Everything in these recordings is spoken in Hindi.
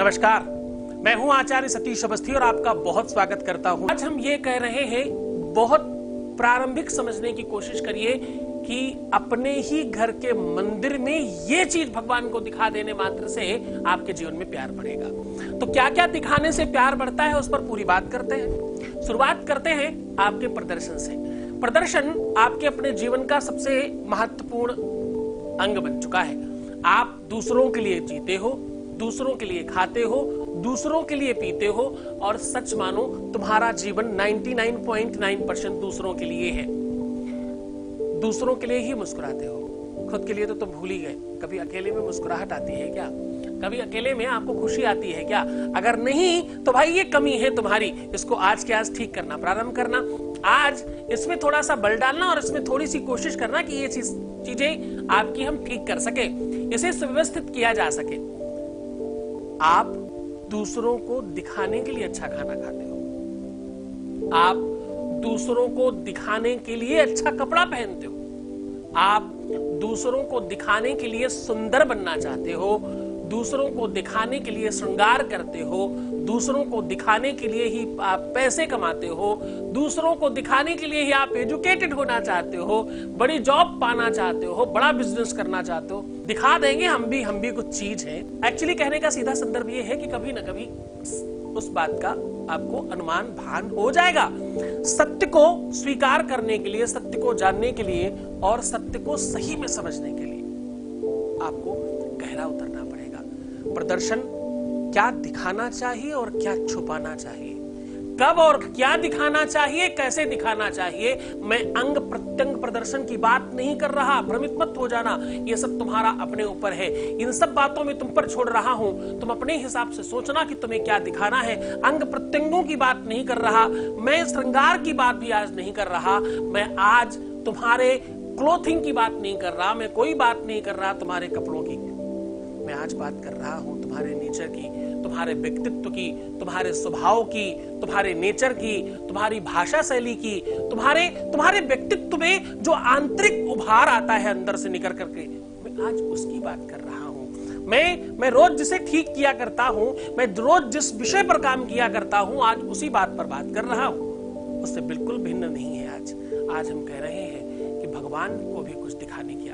नमस्कार। मैं हूँ आचार्य सतीश अवस्थी और आपका बहुत स्वागत करता हूँ। आज हम ये कह रहे हैं, बहुत प्रारंभिक समझने की कोशिश करिए कि अपने ही घर के मंदिर में ये चीज़ भगवान को दिखा देने मात्र से आपके जीवन में प्यार बढ़ेगा। तो क्या क्या दिखाने से प्यार बढ़ता है उस पर पूरी बात करते हैं। शुरुआत करते हैं आपके प्रदर्शन से। प्रदर्शन आपके अपने जीवन का सबसे महत्वपूर्ण अंग बन चुका है। आप दूसरों के लिए जीते हो दूसरों के लिए खाते हो, दूसरों के लिए पीते हो, और सच मानो, तुम्हारा जीवन 99.9 परसेंट दूसरों के लिए है। दूसरों के लिए ही मुस्कुराते हो। खुद के लिए तो तुम भूल ही गए। कभी अकेले में मुस्कुराहट आती है क्या? कभी अकेले में आपको खुशी आती है क्या? अगर नहीं तो भाई ये कमी है तुम्हारी। इसको आज के आज ठीक करना, प्रारंभ करना। आज इसमें थोड़ा सा बल डालना और इसमें थोड़ी सी कोशिश करना कि ये चीज़ आपकी हम ठीक कर सके। इसे सुव्यवस्थित किया जा सके। आप दूसरों को दिखाने के लिए अच्छा खाना खाते हो। आप दूसरों को दिखाने के लिए अच्छा कपड़ा पहनते हो। आप दूसरों को दिखाने के लिए सुंदर बनना चाहते हो। दूसरों को दिखाने के लिए श्रृंगार करते हो, दूसरों को दिखाने के लिए ही आप पैसे कमाते हो, दूसरों को दिखाने के लिए ही आप एजुकेटेड होना चाहते हो, बड़ी जॉब पाना चाहते हो, बड़ा बिज़नेस करना चाहते हो। दिखा देंगे हम भी हम भी कुछ चीज़ है। एक्चुअली कहने का सीधा संदर्भ ये है कि कभी ना कभी उस बात का आपको अनुमान, भान हो जाएगा। सत्य को स्वीकार करने के लिए, सत्य को जानने के लिए और सत्य को सही में समझने के लिए आपको गहरा उतरना प्रदर्शन, क्या दिखाना चाहिए और क्या छुपाना चाहिए? कब और क्या दिखाना चाहिए, कैसे दिखाना चाहिए? मैं अंग प्रत्यंग प्रदर्शन की बात नहीं कर रहा, भ्रमित मत हो जाना, ये सब तुम्हारा अपने ऊपर है। इन सब बातों में तुम पर छोड़ रहा हूँ। तुम अपने हिसाब से सोचना कि तुम्हें क्या दिखाना है। अंग प्रत्यंगों की बात नहीं कर रहा, मैं श्रृंगार की बात भी आज नहीं कर रहा। मैं आज तुम्हारे क्लोथिंग की बात नहीं कर रहा, मैं कोई बात नहीं कर रहा तुम्हारे कपड़ों की। आज बात कर रहा हूँ, तुम्हारे नेचर की, तुम्हारे व्यक्तित्व की, तुम्हारे स्वभाव की, तुम्हारे नेचर की, तुम्हारी भाषा शैली की, तुम्हारे तुम्हारे व्यक्तित्व में जो आंतरिक उभार आता है अंदर से निकल करके, मैं आज उसकी बात कर रहा हूँ। मैं मैं रोज जिसे ठीक किया करता हूँ, मैं रोज जिस विषय पर काम किया करता हूँ, आज उसी बात पर बात कर रहा हूँ। उससे बिल्कुल भिन्न नहीं है आज। आज हम कह रहे हैं कि भगवान को भी कुछ दिखाने की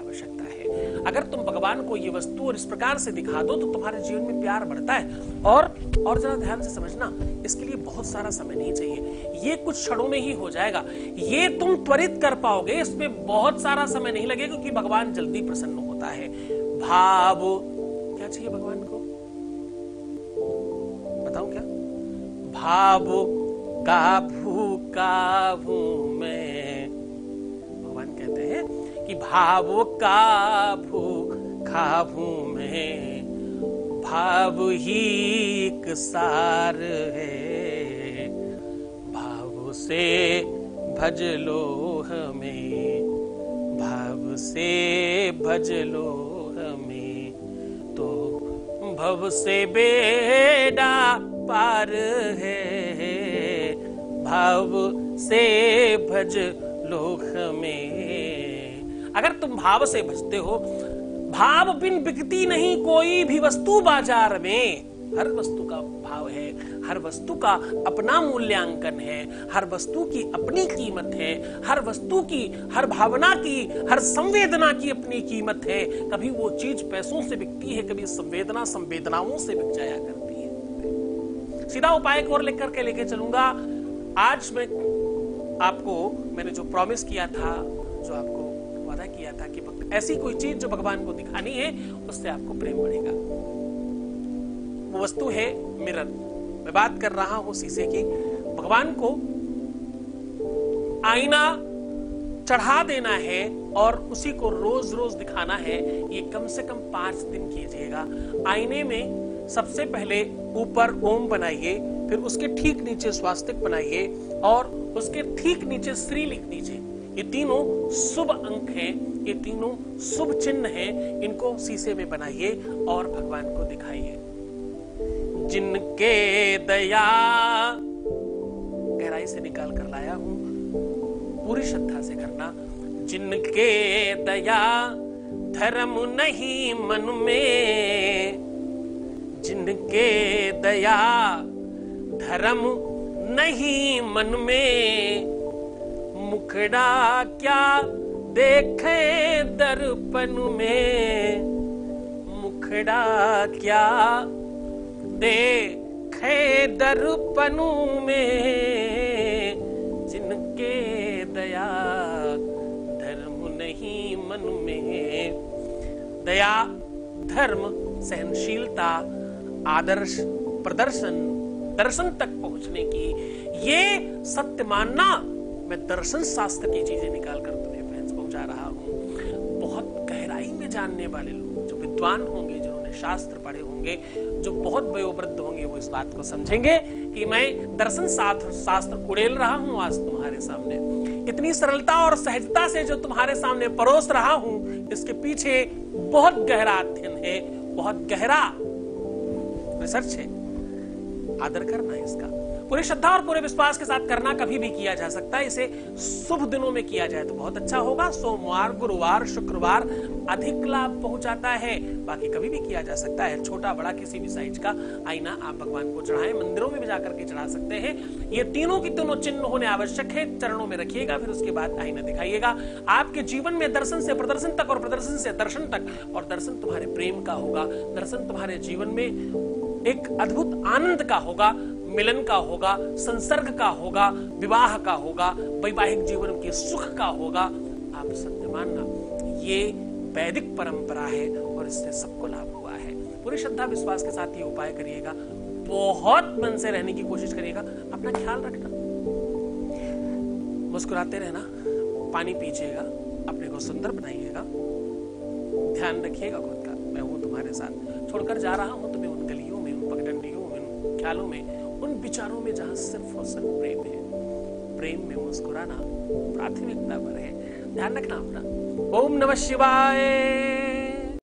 अगर तुम भगवान को ये वस्तु और इस प्रकार से दिखा दो तो तुम्हारे जीवन में प्यार बढ़ता है। और और जरा ध्यान से समझना, इसके लिए बहुत सारा समय नहीं चाहिए। ये कुछ क्षणों में ही हो जाएगा। ये तुम त्वरित कर पाओगे, इसमें बहुत सारा समय नहीं लगेगा, क्योंकि भगवान जल्दी प्रसन्न होता है। भाव। क्या चाहिए भगवान को? बताऊँ क्या? भाव का भूका भाव का भूखा हूँ मैं भाव ही एक सार है। भाव से भज लो हमें भाव से भज लो हमें तो भव से बेड़ा पार है। भाव से भज लो हमें अगर तुम भाव से भजते हो, भाव बिन बिकती नहीं कोई भी वस्तु बाज़ार में। हर वस्तु का भाव है, हर वस्तु का अपना मूल्यांकन है, हर वस्तु की अपनी कीमत है, हर वस्तु की, हर भावना की, हर संवेदना की अपनी कीमत है। कभी वो चीज़ पैसों से बिकती है, कभी संवेदना संवेदनाओं से बिक जाया करती है। सीधा उपाय को और लिख करके लेके चलूँगा। आज मैं आपको, मैंने जो प्रॉमिस किया था, जो आपको था कि ऐसी कोई चीज़ जो भगवान को दिखानी है, उससे आपको प्रेम बढ़ेगा। वो वस्तु है मिरर। मैं बात कर रहा हूँ शीशे की। भगवान को आईना चढ़ा देना है और उसी को रोज रोज दिखाना है। ये कम से कम पाँच दिन कीजिएगा। आईने में सबसे पहले ऊपर ओम बनाइए, फिर उसके ठीक नीचे स्वास्तिक बनाइए और उसके ठीक नीचे श्री लिख दीजिए। ये तीनों शुभ अंक हैं। ये तीनों शुभ चिन्ह हैं, इनको शीशे में बनाइए और भगवान को दिखाइए। जिनके दया गहराई से निकाल कर लाया हूँ, पूरी श्रद्धा से करना। जिनके दया धर्म नहीं मन में, जिनके दया धर्म नहीं मन में, मुखड़ा क्या देखे दर्पण में, मुखड़ा क्या? देखे दर्पण में, जिनके दया धर्म नहीं मन में। दया, धर्म, सहनशीलता, आदर्श, प्रदर्शन, दर्शन तक पहुँचने की, ये सत्य मानना, मैं दर्शन शास्त्र की चीज़ें निकाल कर तुम्हें फ्रेंड्स पहुँचा रहा हूँ। बहुत गहराई में जानने वाले लोग, जो विद्वान होंगे, जिन्होंने शास्त्र पढ़े होंगे, जो बहुत वयोवृद्ध होंगे, वो इस बात को समझेंगे कि मैं दर्शन शास्त्र उड़ेल रहा हूँ आज तुम्हारे सामने। इतनी सरलता और सहजता से जो तुम्हारे सामने परोस रहा हूँ, इसके पीछे बहुत गहरा अध्ययन है, बहुत गहरा रिसर्च है। आदर करना है इसका। पूरी श्रद्धा और पूरे विश्वास के साथ करना कभी भी किया जा सकता है। इसे शुभ दिनों में किया जाए तो बहुत अच्छा होगा। सोमवार, गुरुवार, शुक्रवार अधिक लाभ पहुंचाता है। बाकी कभी भी किया जा सकता है। छोटा, बड़ा किसी भी साइज़ का आईना आप भगवान को चढ़ाए, मंदिरों में भी जाकर के चढ़ा सकते हैं। ये तीनों की तीनों चिन्ह होने आवश्यक है। चरणों में रखिएगा, फिर उसके बाद आईना दिखाइएगा। आपके जीवन में दर्शन से प्रदर्शन तक और प्रदर्शन से दर्शन तक, और दर्शन तुम्हारे प्रेम का होगा। दर्शन तुम्हारे जीवन में एक अद्भुत आनंद का होगा। मिलन का होगा, संसर्ग का होगा, विवाह का होगा, वैवाहिक जीवन के सुख का होगा। आप सत्य मानना, ये वैदिक परंपरा है और इससे सबको लाभ हुआ है। पूरी श्रद्धा, विश्वास के साथ ये उपाय करिएगा। बहुत मन से रहने की कोशिश करिएगा। अपना ख्याल रखना। मुस्कुराते रहना, पानी पीजिएगा, अपने को सुंदर बनाइएगा। ध्यान रखिएगा खुद का। मैं हूँ तुम्हारे साथ। छोड़कर जा रहा हूँ तुम्हें उन गलियों में, उन पगडंडियों में, उन ख्यालों में। उन विचारों में जहाँ सिर्फ़ और सिर्फ़ प्रेम है। प्रेम में मुस्कुराना प्राथमिकता पर है। ध्यान रखना अपना। ओम नमः शिवाय।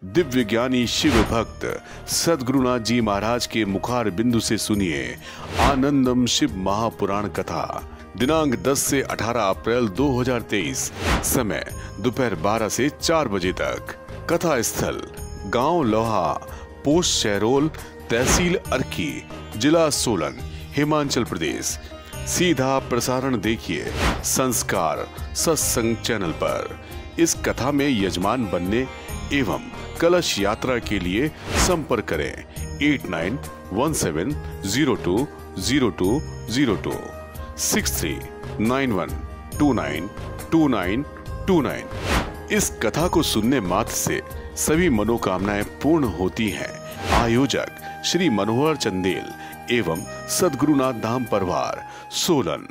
दिव्य ज्ञानी शिव भक्त सदगुरुनाथ जी महाराज के मुखार बिंदु से सुनिए आनंदम शिव महापुराण कथा। दिनांक 10 से 18 अप्रैल 2023 समय दोपहर 12 से 4 बजे तक। कथा स्थल गाँव लोहा, पोस्ट शहरोल, तहसील अर्की। जिला सोलन, हिमाचल प्रदेश। सीधा प्रसारण देखिए संस्कार सत्संग चैनल पर। इस कथा में यजमान बनने एवं कलश यात्रा के लिए संपर्क करें। Eight nine one seven zero two zero two zero two. Six three nine one two nine two nine two nine. इस कथा को सुनने मात्र से सभी मनोकामनाएँ पूर्ण होती हैं। आयोजक श्री मनोहर चंदेल एवं सदगुरुनाथ धाम परिवार सोलन।